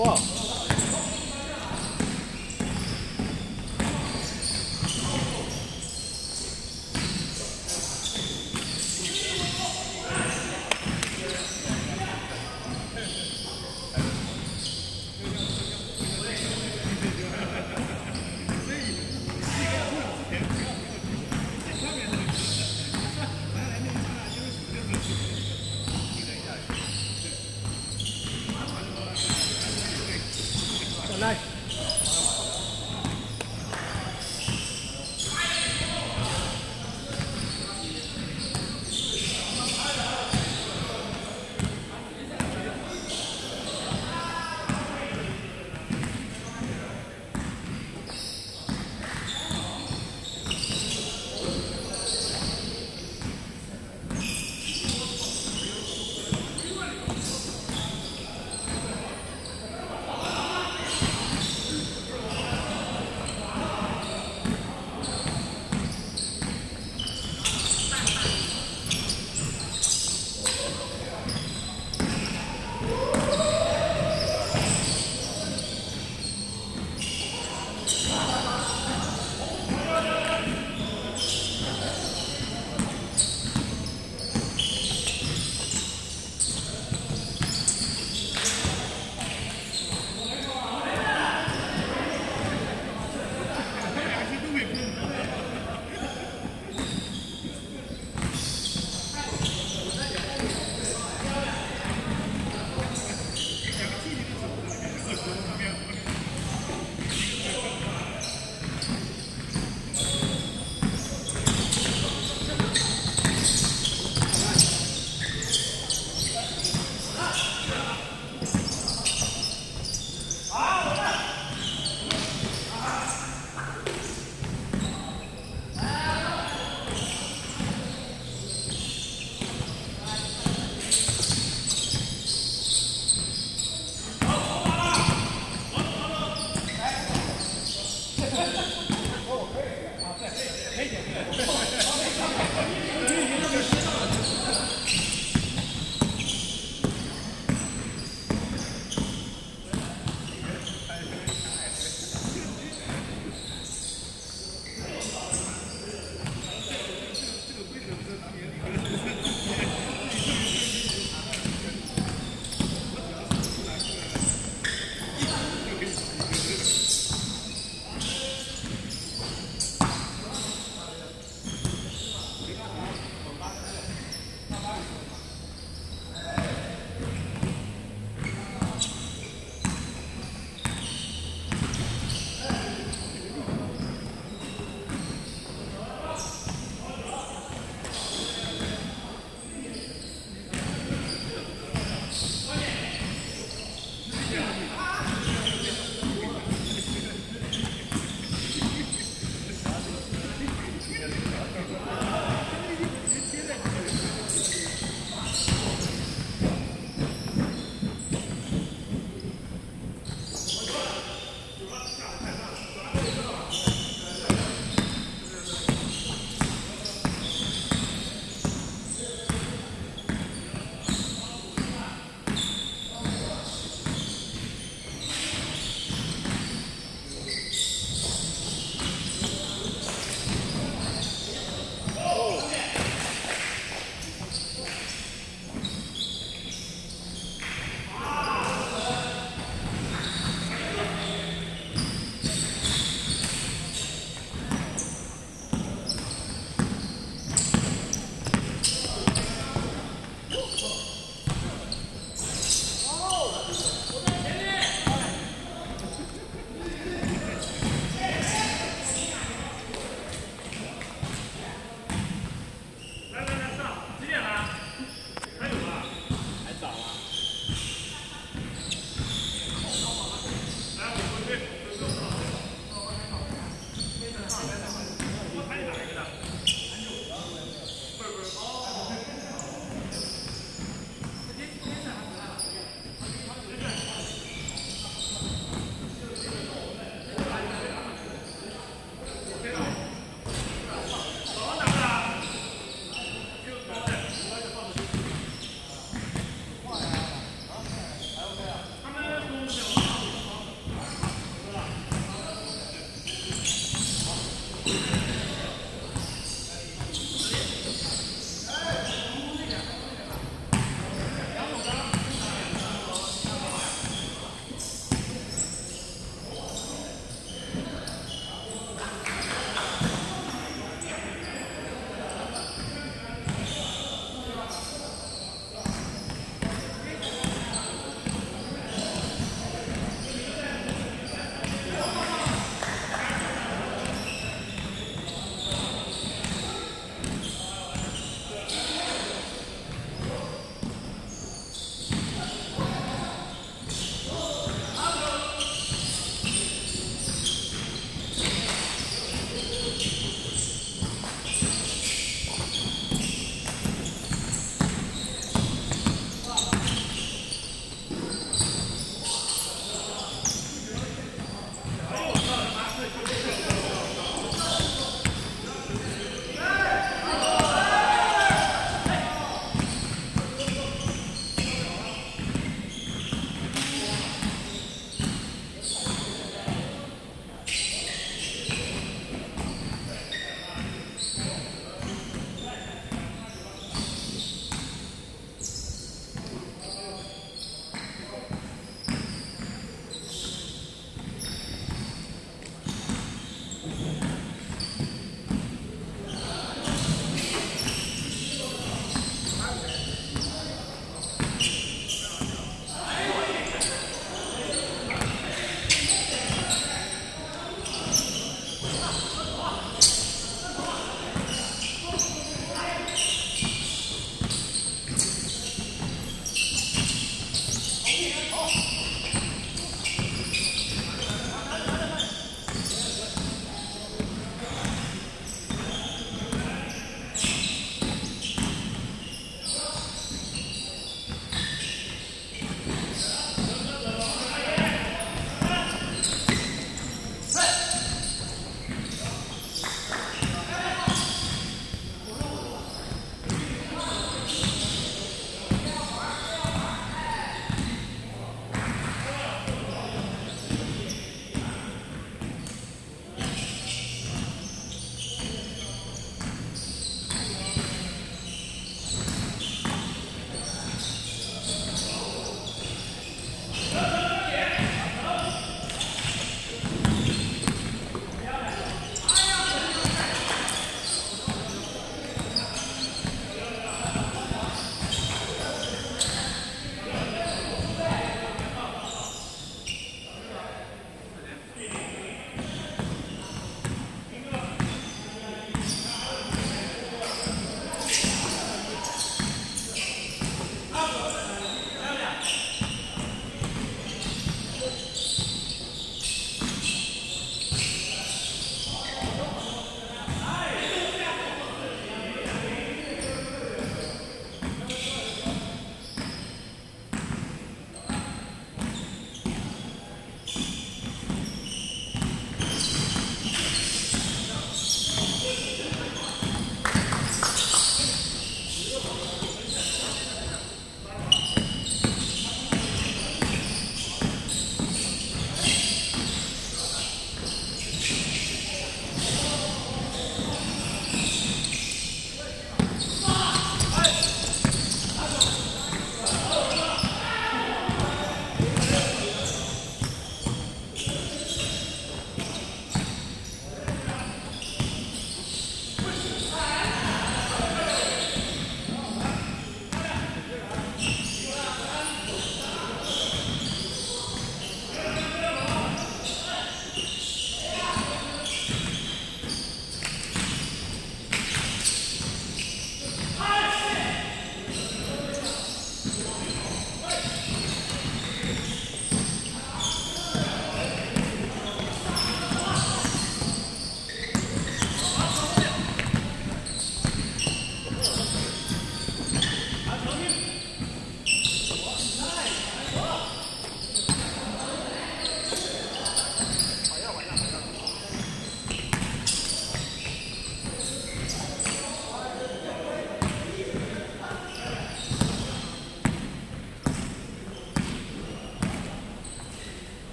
Well.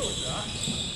そう